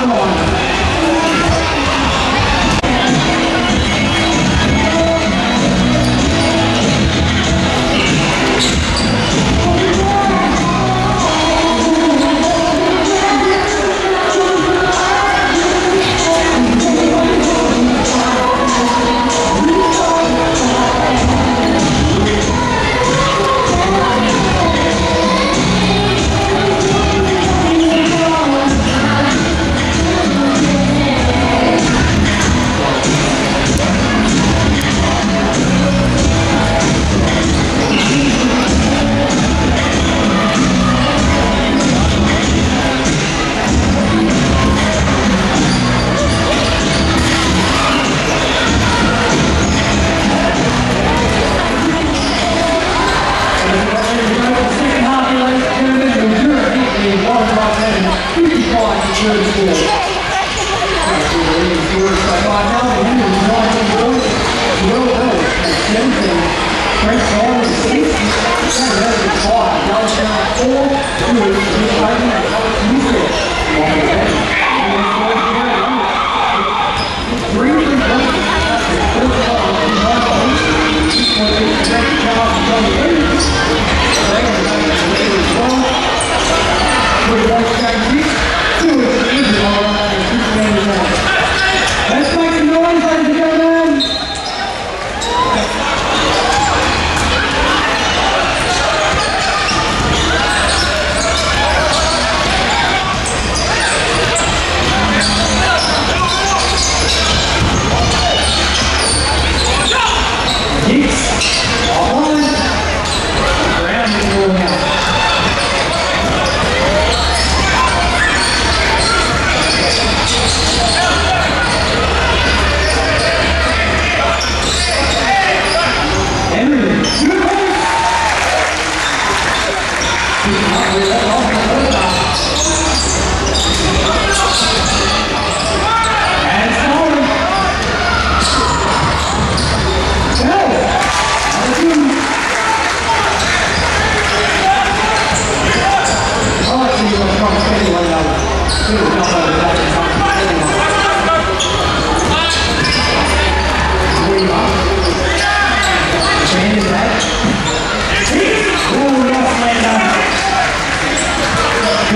Two points to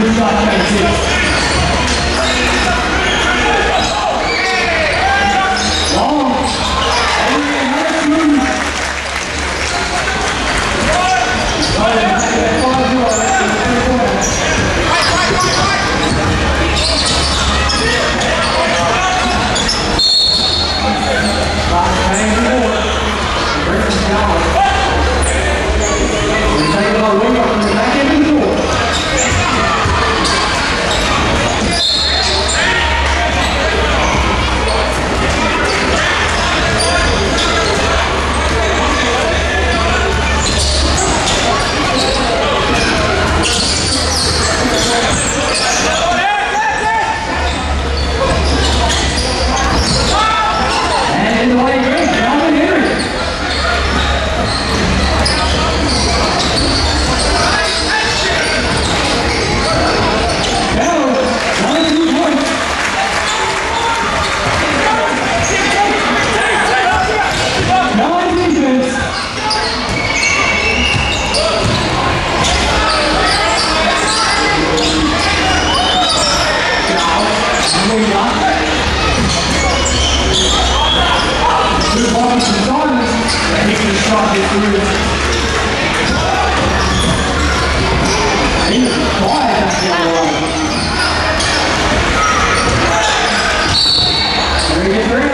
不需要太近 shot get through. He was quiet out there. Very good, very